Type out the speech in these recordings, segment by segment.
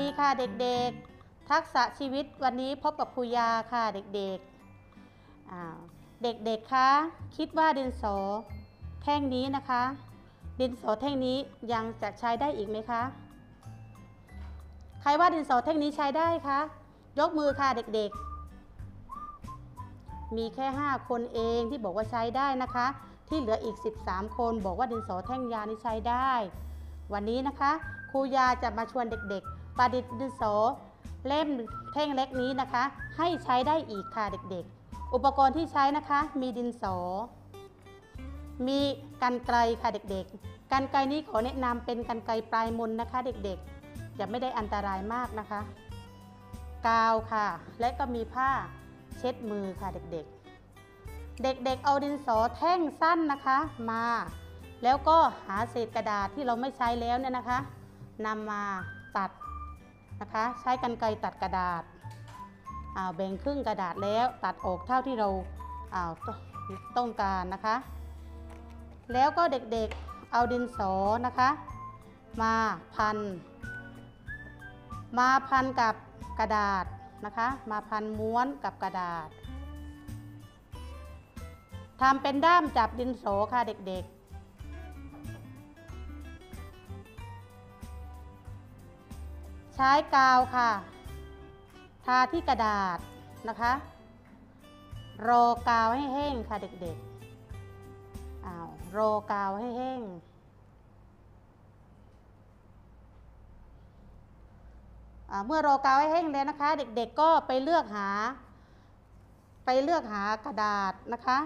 ดีค่ะเด็กๆ ทักษะชีวิตวันนี้พบกับครูยาค่ะเด็กๆ เด็กๆ คะคิดว่าดินสอแท่งนี้นะคะ ดินสอแท่งนี้ยังจะใช้ได้อีกไหมคะ ใครว่าดินสอแท่งนี้ใช้ได้คะยกมือค่ะเด็กๆ มีแค่ 5 คนเองที่บอกว่าใช้ได้นะคะ ที่เหลืออีก 13 คนบอกว่าดินสอแท่งยานี้ใช้ได้ วันนี้นะคะครูยาจะมาชวนเด็กๆ ประดิษฐ์ดินสอเล่มแท่งเล็กนี้นะคะ ให้ใช้ได้อีกค่ะเด็กๆ อุปกรณ์ที่ใช้นะคะ มีดินสอ มีกันไกลค่ะเด็กๆ กันไกลนี้ขอแนะนำเป็นกันไกลปลายมนนะคะ เด็กๆ จะไม่ได้อันตรายมากนะคะ กาวค่ะ และก็มีผ้าเช็ดมือค่ะเด็กๆเด็กๆ เอาดินสอแท่งสั้นนะคะมา แล้วก็หาเศษกระดาษที่เราไม่ใช้แล้วเนี่ยนะคะนำมาตัด นะคะ ใช้กันไกรตัดกระดาษอ่าแบ่งครึ่งกระดาษแล้วตัดออกเท่าที่เราอ่าตต้องการนะคะ แล้วก็เด็กๆเอาดินสอนะคะ มาพัน มาพันกับกระดาษนะคะ มาพันม้วนกับกระดาษทำเป็นด้ามจับดินสอค่ะเด็กๆ ช้กาวค่ะ ทาที่กระดาษนะคะรอกาวให้แห้งค่ะเด็กๆอ้าวรอกาวให้แห้ง เมื่อรอกาวให้แห้งแล้วนะคะ เด็กๆก็ไปเลือกหา ไปเลือกหากระดาษนะคะ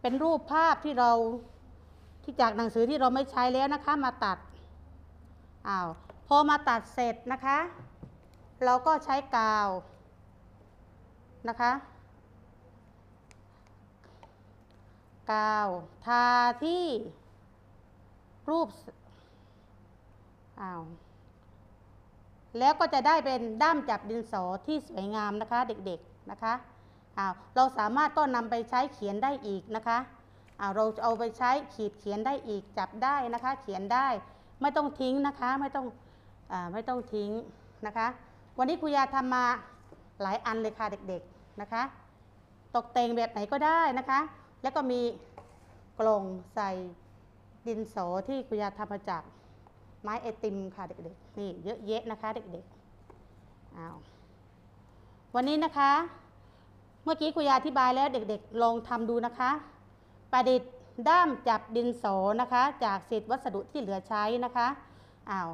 เป็นรูปภาพที่เราที่จากหนังสือที่เราไม่ใช้แล้วนะคะมาตัดอ้าว พอมาตัดเสร็จนะคะ เราก็ใช้กาวนะคะ กาวทาที่รูปอ้าวแล้วก็จะได้เป็นด้ามจับดินสอที่สวยงามนะคะเด็กๆนะคะอ้าวเราสามารถก็นำไปใช้เขียนได้อีกนะคะอ้าวเราเอาไปใช้ขีดเขียนได้อีกจับได้นะคะ เขียนได้ไม่ต้องทิ้งนะคะไม่ต้อง ไม่ต้องทิ้งนะคะ วันนี้ครูยาทำมาหลายอันเลยค่ะเด็กๆนะคะ ตกแต่งแบบไหนก็ได้นะคะ แล้วก็มีกล่องใส่ดินสอที่ครูยาทำมาจากไม้ไอติมค่ะเด็กๆ นี่เยอะแยะนะคะเด็กๆอ้าววันนี้นะคะ เมื่อกี้ครูยาอธิบายแล้วเด็กๆ ลองทำดูนะคะ ประดิษฐ์ด้ามจับดินสอนะคะ จากเศษวัสดุที่เหลือใช้นะคะอ้าว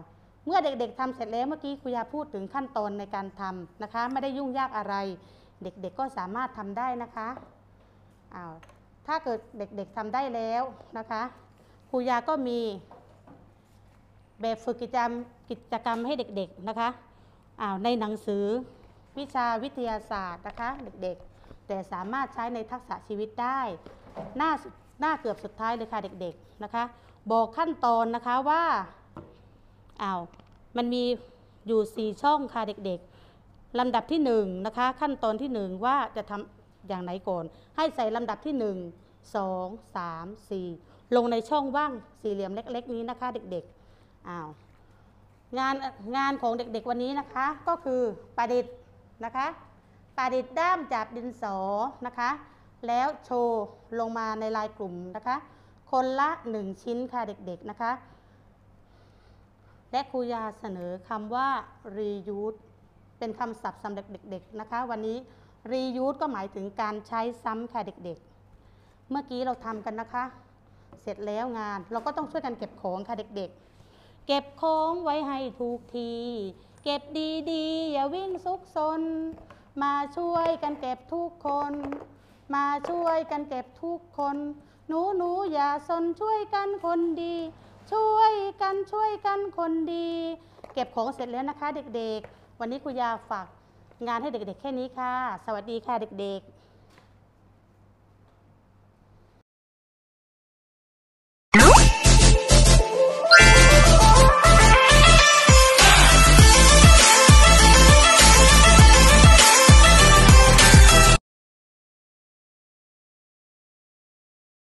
เมื่อเด็กๆทำเสร็จแล้วเมื่อกี้ครูยาพูดถึงขั้นตอนในการทำนะคะ ไม่ได้ยุ่งยากอะไร เด็กๆก็สามารถทำได้นะคะอ้าวถ้าเกิดเด็กๆทำได้แล้วนะคะครูยาก็มีแบบฝึกกิจกรรมกิจกรรมให้เด็กๆนะคะอ้าวในหนังสือวิชาวิทยาศาสตร์นะคะเด็กๆ แต่สามารถใช้ในทักษะชีวิตได้หน้าหน้าเกือบสุดท้ายเลยค่ะเด็กๆนะคะ บอกขั้นตอนนะคะว่า อ้าวมันมีอยู่ 4 ช่องค่ะเด็กๆลำดับที่1นะคะขั้นตอนที่ 1 ว่าจะทำอย่างไหนก่อน ให้ใส่ลำดับที่ 1 2 3 4 ลงในช่องว่างสี่เหลี่ยมเล็ก ๆ นี้นะคะ เด็กๆอ้าวงานงานของเด็กๆวันนี้นะคะก็คือประดิษฐ์นะคะประดิษฐ์ด้ามจับดินสอนะคะ แล้วโชว์ลงมาในลายกลุ่มนะคะ คนละ 1 ชิ้นค่ะเด็กๆนะคะ และครูยาเสนอคำว่า reuse เป็นคำศัพท์สำหรับเด็กๆนะคะ วันนี้ reuse ก็หมายถึงการใช้ซ้ำค่ะเด็กๆ เมื่อกี้เราทำกันนะคะ เสร็จแล้วงานเราก็ต้องช่วยกันเก็บของค่ะเด็กๆ เก็บของไว้ให้ถูกที เก็บดีๆ อย่าวิ่งซุกซน มาช่วยกันเก็บทุกคน มาช่วยกันเก็บทุกคน หนูหนูอย่าสนช่วยกันคนดี ช่วยกันช่วยกันคนดี เก็บของเสร็จแล้วนะคะ เด็กๆ วันนี้ครูยาฝากงานให้เด็กๆ แค่นี้ค่ะ สวัสดีค่ะเด็กๆ